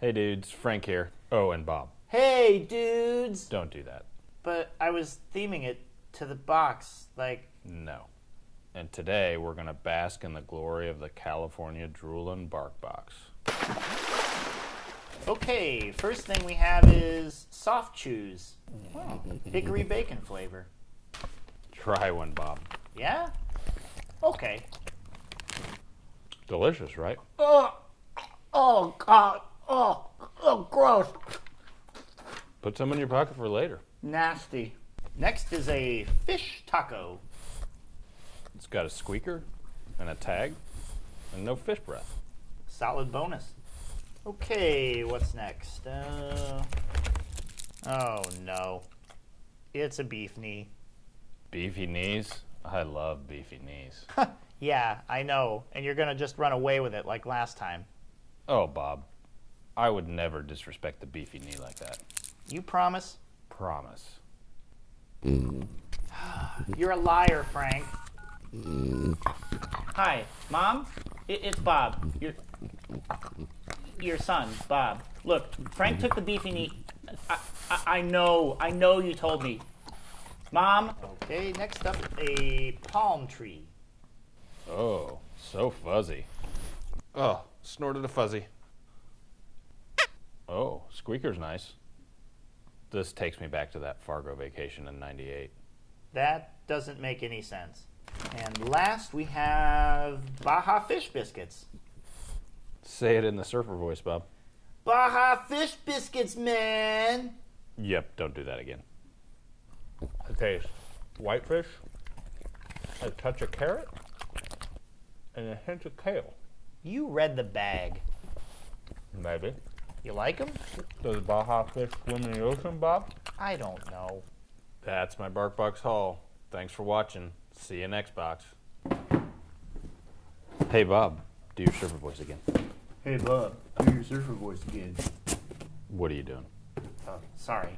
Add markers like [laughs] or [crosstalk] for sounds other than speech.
Hey dudes, Frank here. Oh, and Bob. Hey, dudes! Don't do that. But I was theming it to the box, like, No. And today we're gonna bask in the glory of the California Droolin' Bark Box. okay, first thing we have is soft chews. Oh, hickory bacon flavor. Try one, Bob. Yeah? Okay. Delicious, right? Oh, oh, God. Oh, oh, gross. Put some in your pocket for later. Nasty. Next is a fish taco. It's got a squeaker and a tag and no fish breath. Solid bonus. Okay, what's next? Uh, oh, no. It's a beef knee. Beefy knees? I love beefy knees. [laughs] Yeah, I know. And you're going to just run away with it like last time. Oh, Bob. I would never disrespect the beefy knee like that. You promise? Promise. Mm. [sighs] You're a liar, Frank. Mm. Hi, Mom. It, it's Bob. Your your son, Bob. Look, Frank took the beefy knee. I, I, I know. I know you told me. Mom. Okay. Next up, a palm tree. Oh, so fuzzy. Oh, snorted a fuzzy. Squeaker's nice. This takes me back to that Fargo vacation in 98. That doesn't make any sense. And last, we have Baja fish biscuits. Say it in the surfer voice, Bob. Baja fish biscuits, man. Yep, don't do that again. It tastes whitefish, a touch of carrot, and a hint of kale. You read the bag. Maybe. You like them? Does Baja fish swim in the ocean, Bob? I don't know. That's my BarkBox haul. Thanks for watching. See you next box. Hey, Bob, do your surfer voice again. Hey, Bob, do your surfer voice again. What are you doing? Oh, sorry.